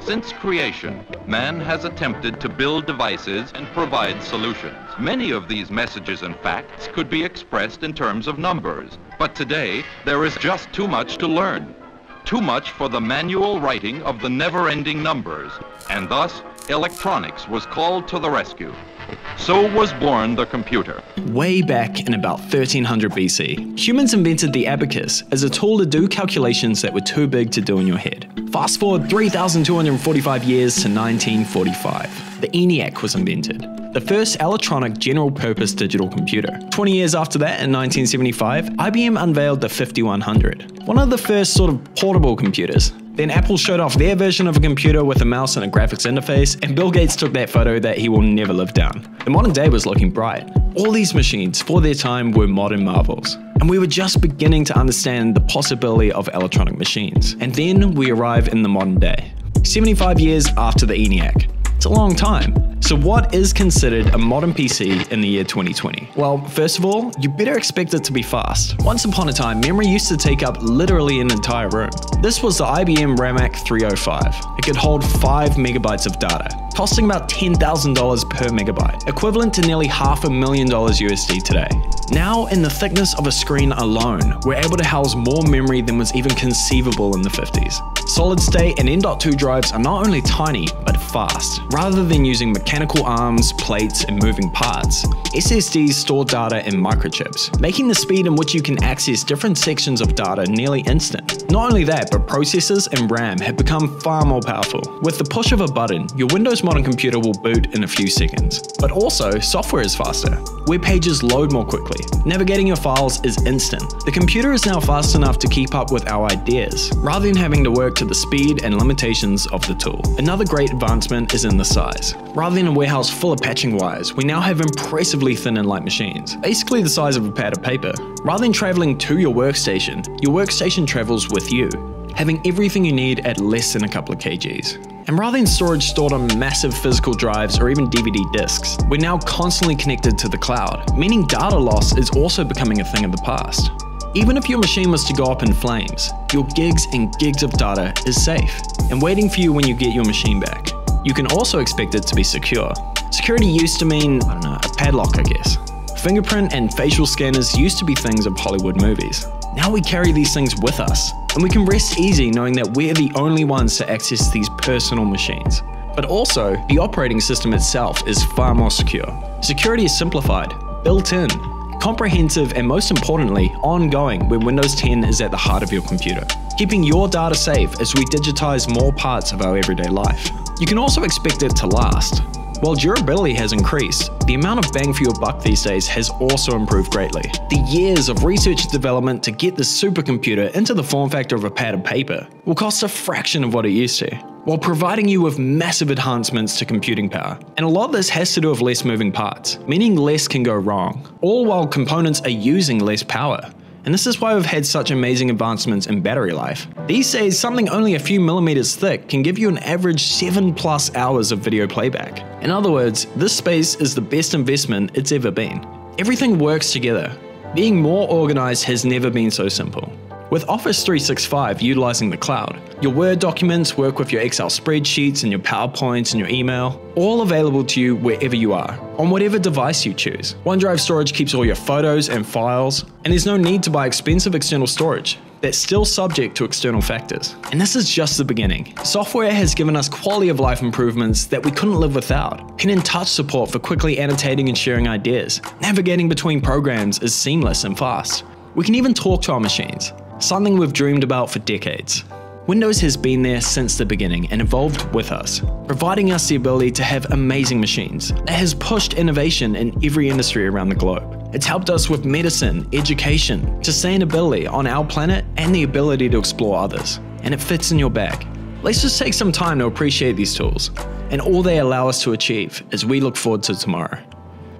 Since creation, man has attempted to build devices and provide solutions. Many of these messages and facts could be expressed in terms of numbers, but today there is just too much to learn. Too much for the manual writing of the never-ending numbers, and thus electronics was called to the rescue. So was born the computer. Way back in about 1300 BC, humans invented the abacus as a tool to do calculations that were too big to do in your head. Fast forward 3,245 years to 1945. The ENIAC was invented, the first electronic general purpose digital computer. 20 years after that, in 1975, IBM unveiled the 5100, one of the first sort of portable computers. Then Apple showed off their version of a computer with a mouse and a graphics interface, and Bill Gates took that photo that he will never live down. The modern day was looking bright. All these machines, for their time, were modern marvels. And we were just beginning to understand the possibility of electronic machines. And then we arrive in the modern day. 75 years after the ENIAC. It's a long time. So, what is considered a modern PC in the year 2020? Well, first of all, you better expect it to be fast. Once upon a time, memory used to take up literally an entire room. This was the IBM Ramac 305. It could hold 5 megabytes of data, costing about $10,000 per megabyte, equivalent to nearly half a million dollars USD today. Now, in the thickness of a screen alone, we're able to house more memory than was even conceivable in the 50s. Solid state and M.2 drives are not only tiny, but fast. Rather than using mechanical arms, plates, and moving parts, SSDs store data in microchips, making the speed in which you can access different sections of data nearly instant. Not only that, but processors and RAM have become far more powerful. With the push of a button, your Windows modern computer will boot in a few seconds. But also, software is faster. Web pages load more quickly, Navigating your files is instant. The computer is now fast enough to keep up with our ideas, rather than having to work to the speed and limitations of the tool. Another great advancement is in the size. Rather than a warehouse full of patching wires, we now have impressively thin and light machines, basically the size of a pad of paper. Rather than traveling to your workstation, your workstation travels with you, having everything you need at less than a couple of kgs. And rather than storage stored on massive physical drives or even DVD disks, we're now constantly connected to the cloud, meaning data loss is also becoming a thing of the past. Even if your machine was to go up in flames, your gigs and gigs of data is safe and waiting for you when you get your machine back. You can also expect it to be secure. Security used to mean, I don't know, a padlock, I guess. Fingerprint and facial scanners used to be things of Hollywood movies. Now we carry these things with us, and we can rest easy knowing that we're the only ones to access these personal machines. But also, the operating system itself is far more secure. Security is simplified, built in, comprehensive, and most importantly, ongoing when Windows 10 is at the heart of your computer, keeping your data safe as we digitize more parts of our everyday life. You can also expect it to last. While durability has increased, the amount of bang for your buck these days has also improved greatly. The years of research and development to get this supercomputer into the form factor of a pad of paper will cost a fraction of what it used to, while providing you with massive enhancements to computing power. And a lot of this has to do with less moving parts, meaning less can go wrong, all while components are using less power. And this is why we've had such amazing advancements in battery life. These days, something only a few millimeters thick can give you an average 7 plus hours of video playback. In other words, this space is the best investment it's ever been. Everything works together. Being more organized has never been so simple. With Office 365 utilizing the cloud, your Word documents work with your Excel spreadsheets and your PowerPoints and your email, all available to you wherever you are, on whatever device you choose. OneDrive storage keeps all your photos and files, and there's no need to buy expensive external storage that's still subject to external factors. And this is just the beginning. Software has given us quality of life improvements that we couldn't live without. Pen and touch support for quickly annotating and sharing ideas. Navigating between programs is seamless and fast. We can even talk to our machines something we've dreamed about for decades. Windows has been there since the beginning and evolved with us, providing us the ability to have amazing machines. It has pushed innovation in every industry around the globe. It's helped us with medicine, education, sustainability on our planet, and the ability to explore others. And it fits in your bag. Let's just take some time to appreciate these tools and all they allow us to achieve as we look forward to tomorrow.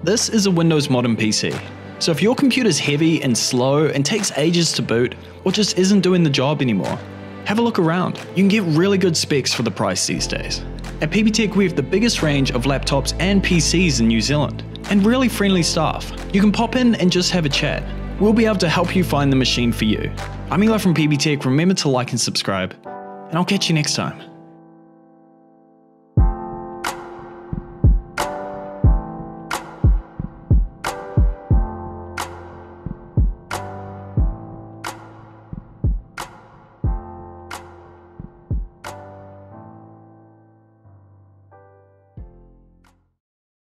This is a Windows Modern PC, so if your computer's heavy and slow and takes ages to boot, or just isn't doing the job anymore, have a look around. You can get really good specs for the price these days. At PBTech, we have the biggest range of laptops and PCs in New Zealand, and really friendly staff. You can pop in and just have a chat. We'll be able to help you find the machine for you. I'm Eli from PBTech. Remember to like and subscribe, and I'll catch you next time.